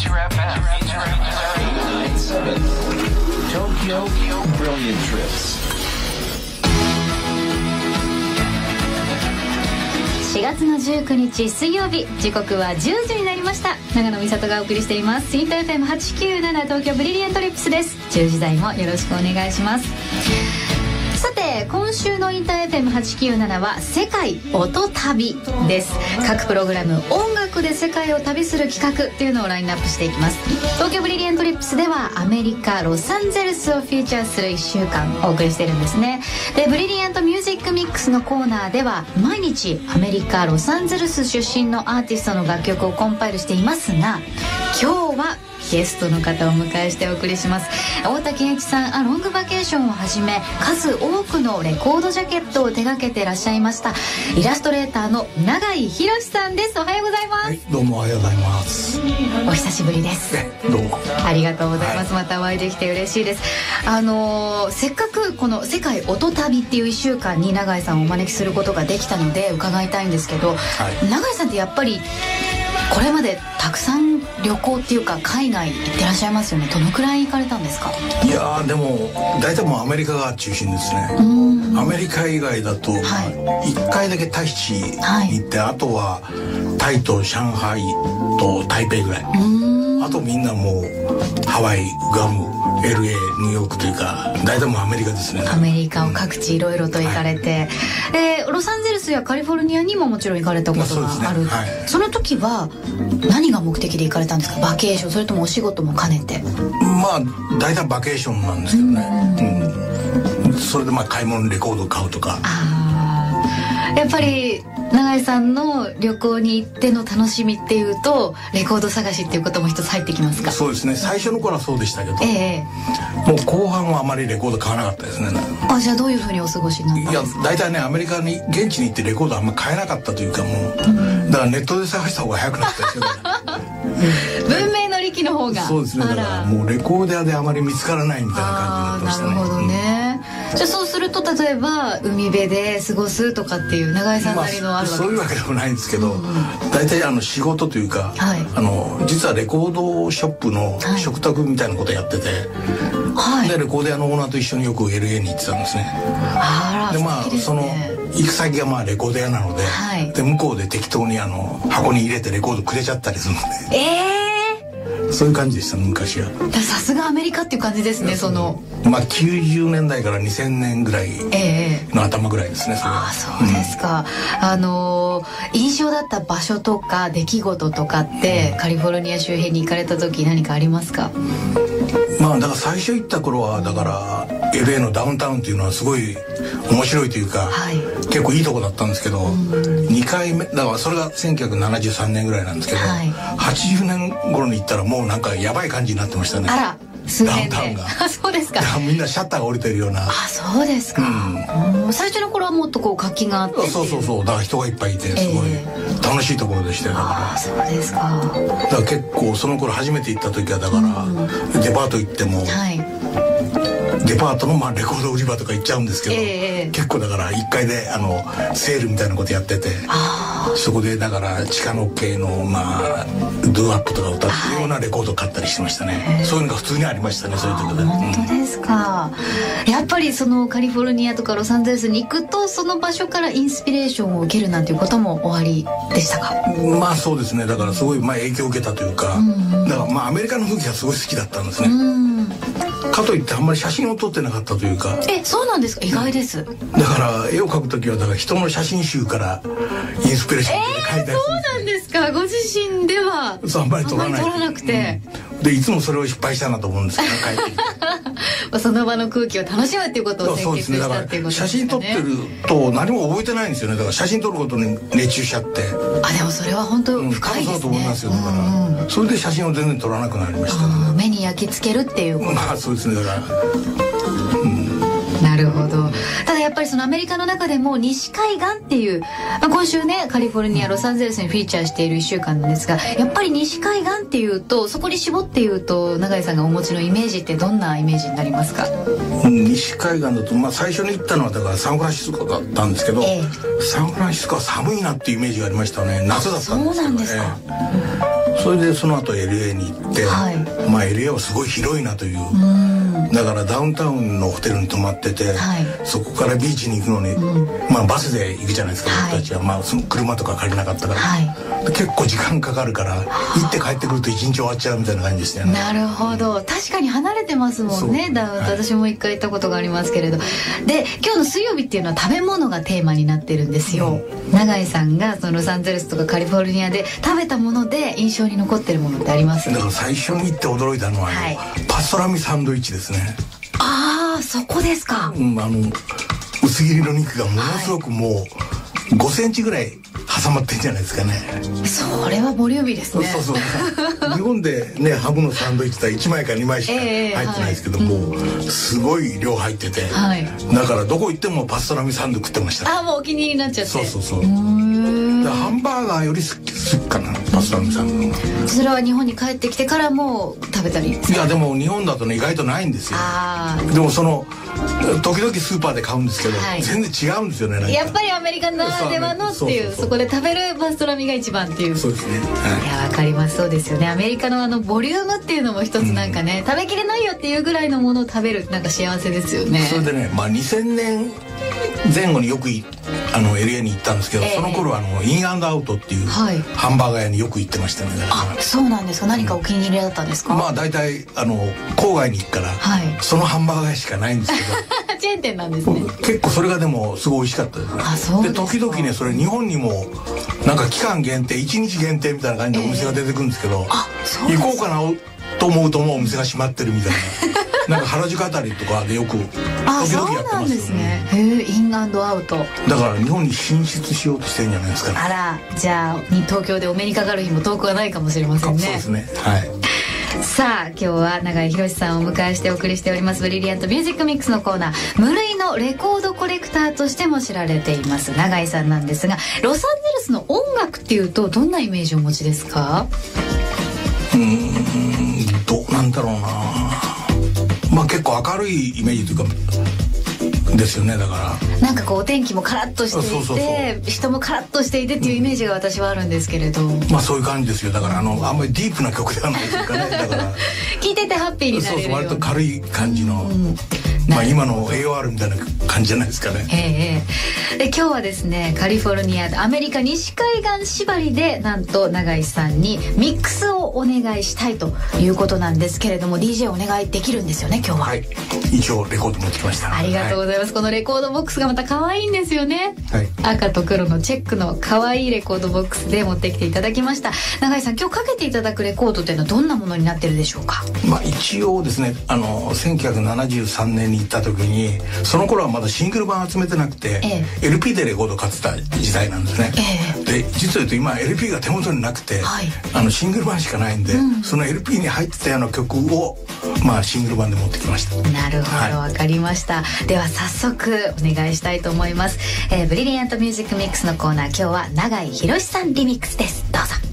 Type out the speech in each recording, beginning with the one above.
Future FM. Tokyo Brilliant Trips. 4月の19日水曜日時刻は10時になりました長野美里がお送りしていますインター FM897 東京ブリリアントリップスです10時台もよろしくお願いしますさ今週のインター FM897 は「世界音旅」です。各プログラム音楽で世界を旅する企画っていうのをラインナップしていきます。東京ブリリアントリップスではアメリカロサンゼルスをフィーチャーする1週間お送りしてるんですね。でブリリアントミュージックミックスのコーナーでは毎日アメリカロサンゼルス出身のアーティストの楽曲をコンパイルしていますが今日はゲストの方をお迎えしてお送りします。大滝詠一さん「A LONG VACATION」をはじめ数多くのレコードジャケットを手掛けてらっしゃいましたイラストレーターの永井博さんです。おはようございます、はい、どうもおはようございます。お久しぶりです。どうも。ありがとうございます、またお会いできて嬉しいです。あのーせっかくこの「世界音旅」っていう1週間に永井さんをお招きすることができたので伺いたいんですけど、い。永井さんってやっぱりこれまでたくさん旅行っていうか海外行ってらっしゃいますよね。どのくらい行かれたんですか？いやーでも大体もうアメリカが中心ですね。アメリカ以外だと、まあ一回だけタヒチに行って、あとはタイと上海と台北ぐらい。あとみんなもうハワイ、グアム、LA、ニューヨークというか大体もうアメリカですね。アメリカを各地いろいろと行かれて、でロサンゼルスやカリフォルニアにももちろん行かれたことがある、ですね。はい。その時は何が目的で行かれたんですか？バケーション。それともお仕事も兼ねて？まあ大体バケーションなんですけどね。うん。それでまあ買い物レコード買うとか。やっぱり永井さんの旅行に行っての楽しみっていうとレコード探しっていうことも一つ入ってきますか？そうですね。最初の頃はそうでしたけど、ええ。もう後半はあまりレコード買わなかったですね。あじゃあどういうふうにお過ごしになったんいやですか？大体ねアメリカに現地に行ってレコードあんま買えなかったというかもう、だからネットで探した方が早くなったですよ 文明の利器の方が。そうですね。だからもうレコーダーであまり見つからないみたいな感じになってましたね。なるほどね、じゃあそうすると例えば海辺で過ごすとかっていう永井さんなりのあるわけそういうわけでもないんですけど、大体あの仕事というか、はい。あの実はレコードショップのはい。食卓みたいなことやってて、はい。でレコード屋のオーナーと一緒によく LA に行ってたんですね。あらでまあ素敵ですそのね行く先がまあレコード屋なので,、はい。で向こうで適当にあの箱に入れてレコードくれちゃったりするので。えそういう感じでしたね昔は。えー、さすがアメリカっていう感じですねその。まあ90年代から2000年ぐらいええの頭ぐらいですねそれは。ああそうですか、あのー印象だった場所とか出来事とかってカリフォルニア周辺に行かれた時何かありますか？まあだから最初行った頃はだから LA のダウンタウンっていうのはすごい面白いというか、はい。結構いいとこだったんですけど、2回目だからそれが1973年ぐらいなんですけど、はい。80年頃に行ったらもうなんかやばい感じになってましたね。あら数年で。ダウンタウンが。あそうですか。みんなシャッターが降りてるような。あそうですか、うん。最初の頃はもっとこう活気があって。そうそうそう。だから人がいっぱいいてすごいえ楽しいところでしたよだから。あそうですか。だから結構その頃初めて行った時はだから、デパート行っても、はいデパートのまあレコード売り場とか行っちゃうんですけど、ええ結構だから1階であのセールみたいなことやっててそこでだから地下の系のまあドゥアップとか歌ってるようなレコードを買ったりしてましたね、そういうのが普通にありましたねそういうとこで、本当ですか、やっぱりそのカリフォルニアとかロサンゼルスに行くとその場所からインスピレーションを受けるなんていうこともおありでしたか？うんまあそうですね。だからすごいまあ影響を受けたというか、だからまあアメリカの風景がすごい好きだったんですね、かといってあんまり写真を撮ってなかったというか。えそうなんですか？意外です、だから絵を描く時はだから人の写真集からインスピレーションで描いたりする。んですよそうなんですか？ご自身では？あんまり撮らないあんまり撮らなくて、でいつもそれを失敗したなと思うんですけど書いてその場の空気を楽しむっていうことをそうですね。だかたっていうことら写真撮ってると何も覚えてないんですよね。だから写真撮ることに熱中しちゃって。あでもそれは本当うん深いですね、多分そうだと思いますよだから、それで写真を全然撮らなくなりましたねうん目に焼き付けるっていうこと。まあそうですねだから。なるほどやっぱりそのアメリカの中でも西海岸っていう、まあ、今週ねカリフォルニアロサンゼルスにフィーチャーしている1週間なんですがやっぱり西海岸っていうとそこに絞って言うと永井さんがお持ちのイメージってどんなイメージになりますか？うん西海岸だと、まあ、最初に行ったのはだからサンフランシスコだったんですけど、えサンフランシスコは寒いなっていうイメージがありましたね。夏だったんですけどそうなんですか。ええそれでその後 LA に行って、はい、まあ LA はすごい広いなという。だからダウンタウンのホテルに泊まってて、はい、そこからビーチに行くのに、うん、まあバスで行くじゃないですか、僕たちは、まあ、その車とか借りなかったから、結構時間かかるから行って帰ってくると一日終わっちゃうみたいな感じでしたよね。なるほど。確かに離れてますもんね。ダウン私も一回行ったことがありますけれど。で今日の水曜日っていうのは食べ物がテーマになってるんですよ、うん、永井さんがそのロサンゼルスとかカリフォルニアで食べたもので印象に残ってるものってあります？だから最初に行って驚いたのは、はい、パストラミサンドイッチですね。ああそこですか、うん、あの薄切りの肉がものすごくもう、はい。5センチぐらい挟まってんじゃないですかね。それはボリューミーですね。そうそう日本でねハムのサンドイッチって1枚か2枚しか入ってないですけども、えーはい、すごい量入ってて、はい、だからどこ行ってもパストラミサンド食ってました。あもうお気に入りになっちゃって。そうそうそうハンバーガーより好きかなパストラミサンドそれは日本に帰ってきてからも食べたり？いやでも日本だとね意外とないんですよ。でもその時々スーパーで買うんですけど、はい、全然違うんですよねやっぱりアメリカならではのっていうそこで食べるパストラミが一番っていう。そうですね、はい、いやわかります。そうですよね。アメリカのあのボリュームっていうのも一つなんかね、うん、食べきれないよっていうぐらいのものを食べるなんか幸せですよね。それでねまあ2000年前後によくあのエリアに行ったんですけど、えー、その頃あのインアンドアウトっていうハンバーガー屋によく行ってましたね、あそうなんですか？何かお気に入りだったんですか、まあ大体あの郊外に行くから、はい、そのハンバーガー屋しかないんですけど。チェーン店なんですね。結構それがでもすごい美味しかったですね。あそうで時々ねそれ日本にもなんか期間限定1日限定みたいな感じのお店が出てくるんですけど、えー、行こうかなと思うともうお店が閉まってるみたいななんか原宿あたりとかでよく時々やってますよね。へえインアウト。だから日本に進出しようとしてるんじゃないですか。ねあらじゃあ東京でお目にかかる日も遠くはないかもしれませんね。そうですね。はい。さあ今日は永井宏さんをお迎えしてお送りしておりますブリリアントミュージックミックスのコーナー。無類のレコードコレクターとしても知られています。永井さんなんですがロサンゼルスの音楽っていうとどんなイメージをお持ちですか？うんどうなんだろうなまあ結構明るいイメージというかですよねだから。なんかこうお天気もカラッとしていて人もカラッとしていてっていうイメージが私はあるんですけれど、うん、まあそういう感じですよ。だからあのあんまりディープな曲ではないですかね。だから。聞いててハッピーになれるそうそう割と軽い感じの、うんまあ今の AOR みたいな感じじゃないですかね。ええで今日はですねカリフォルニアアメリカ西海岸縛りでなんと永井さんにミックスをお願いしたいということなんですけれども DJ お願いできるんですよね今日は。はい。一応レコード持ってきました。ありがとうございます。はい、このレコードボックスがまた可愛いんですよね。はい。赤と黒のチェックの可愛いレコードボックスで持ってきていただきました。永井さん今日かけていただくレコードというのはどんなものになってるでしょうか？まあ一応ですねあの1973年に行った時にその頃はまだシングル版集めてなくて、ええ、LP でレコード買ってた時代なんですね、え、で実を言うと今 LP が手元になくて、はい、あのシングル版しかないんで、うん、その LP に入ってたような曲をまあシングル版で持ってきました。なるほどわ、はい、かりました。では早速お願いしたいと思います、えー、ブリリアントミュージックミックスのコーナー今日は永井博さんリミックスです。どうぞ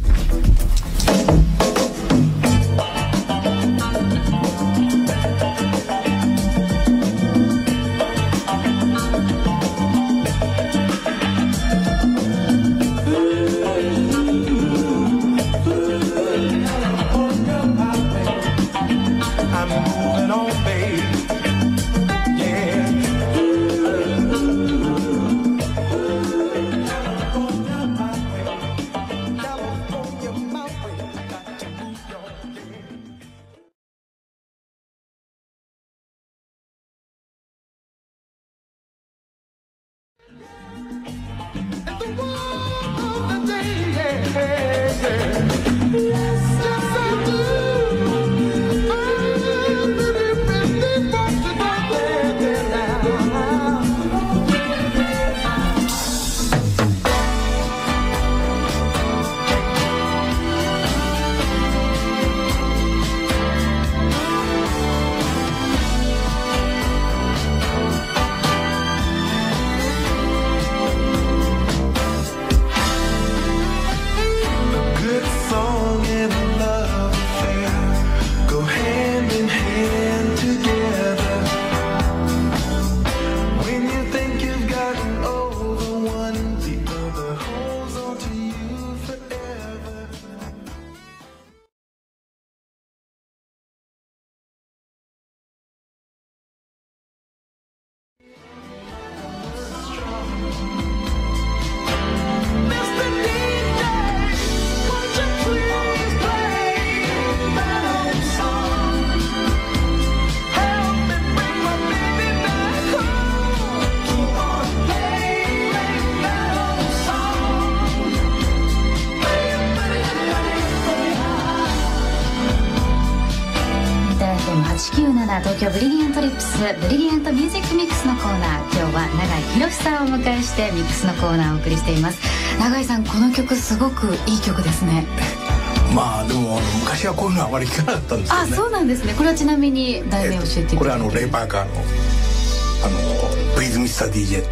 FM897 東京ブリリアントリップスブリリアントミュージックミックスのコーナー。今日は永井博さんをお迎えしてミックスのコーナーをお送りしています。永井さんこの曲すごくいい曲ですね。まあでも昔はこういうのはあまり聞かなかったんですけど、ね、あそうなんですね。これはちなみに題名教えてこれあのレイ・パーカーの「あのプリズ・ミスター DJ」って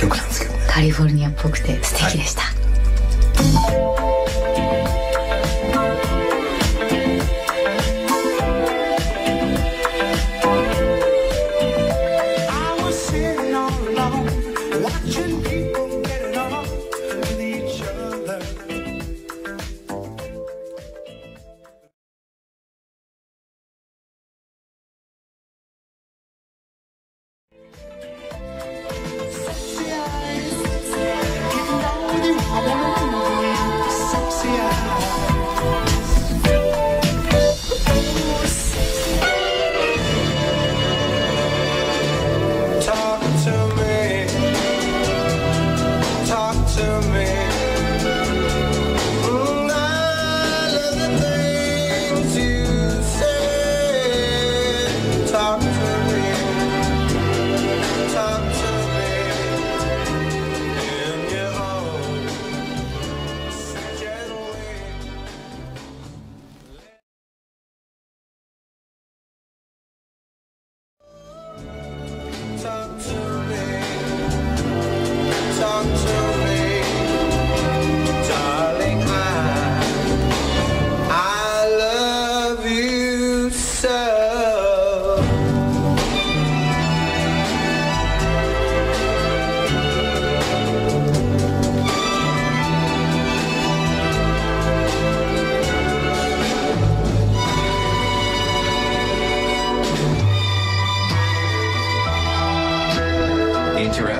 曲なんですけどね。カリフォルニアっぽくて素敵でした、はい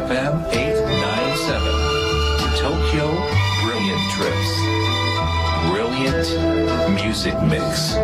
FM 897. Tokyo Brilliant Trips. Brilliant Music Mix.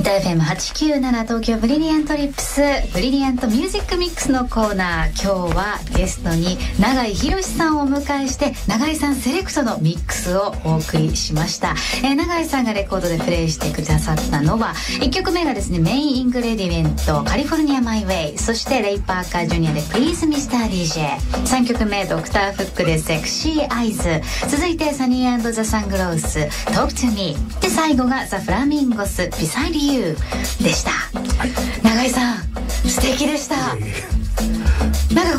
897東京ブリリアントリップスブリリアントミュージックミックスのコーナー今日はゲストに永井博さんをお迎えして永井さんセレクトのミックスをお送りしました、えー、永井さんがレコードでプレイしてくださったのは1曲目がですね Main Ingredient California My Way そしてレイ・パーカージュニアでプリーズミスター DJ3 曲目ドクターフックでセクシーアイズ。続いてサニーザ・サングロース Talk to me で最後がザ・フラミンゴスビサイリでした、はい、永井さん素敵でした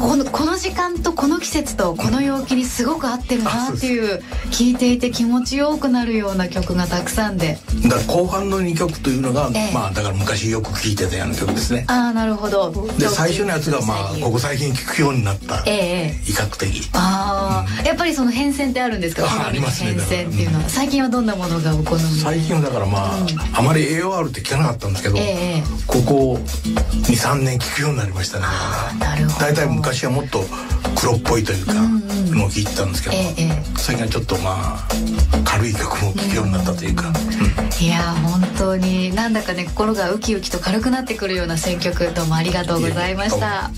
このこの時間とこの季節とこの陽気にすごく合ってるなっていう聴いていて気持ちよくなるような曲がたくさんで。だから後半の2曲というのが、ええ、まあだから昔よく聴いてたような曲ですね。ああなるほど。で最初のやつがまあここ最近聴くようになった、ええ、威嚇的。ああ、うん、やっぱりその変遷ってあるんですか？あありますね。変遷っていうのは、うん、最近はどんなものがお好み最近はだからまあ、うん、あまり AOR って聞かなかったんですけど、え、ここ23年聴くようになりましたね。なるほど。大体昔はもっと黒っぽいというか、のを聴いてたんですけど、最近はちょっとまあ軽い曲も聴くようになったというか、いや本当になんだかね心がウキウキと軽くなってくるような選曲どうもありがとうございました、はい、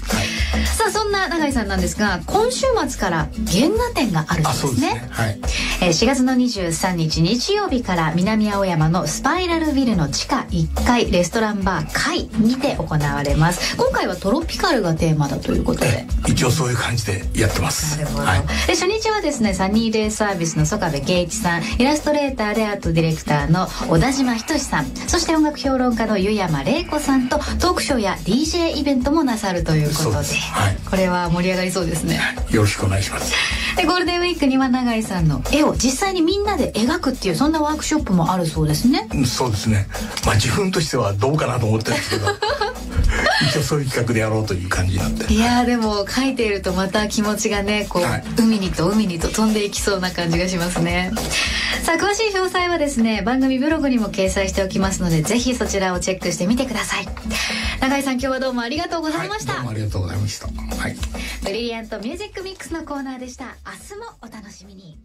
さあそんな永井さんなんですが今週末から原画展があるそうですね。ね、はい。えー、4月の23日日曜日から南青山のスパイラルビルの地下1階レストランバー階にて行われます。今回はトロピカルがテーマだということで。一応そういう感じでやってます。なるほど、はい、で初日はですねサニーデイサービスの曽我部圭一さんイラストレーターでアートディレクターの小田島仁さんそして音楽評論家の湯山玲子さんとトークショーや DJ イベントもなさるということで、はい、これは盛り上がりそうですね。よろしくお願いします。でゴールデンウィークには永井さんの絵を実際にみんなで描くっていうそんなワークショップもあるそうですね。そうですね。まあ自分としてはどうかなと思ってるんですけど 一応そういう企画でやろうという感じなんで。いやでも書いているとまた気持ちがねこう、はい、海にと海にと飛んでいきそうな感じがしますね。さあ詳しい詳細はですね番組ブログにも掲載しておきますのでぜひそちらをチェックしてみてください永井さん今日はどうもありがとうございました、はい、どうもありがとうございました。はい。ブリリアントミュージックミックスのコーナーでした。明日もお楽しみに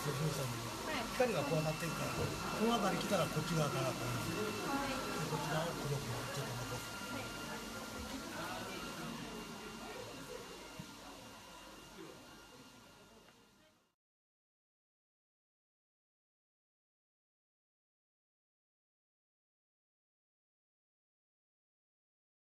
そう者うさんに光が怖がってるからこの辺り来たらこっち側からこういう、は、こっち側を黒くなっちゃっ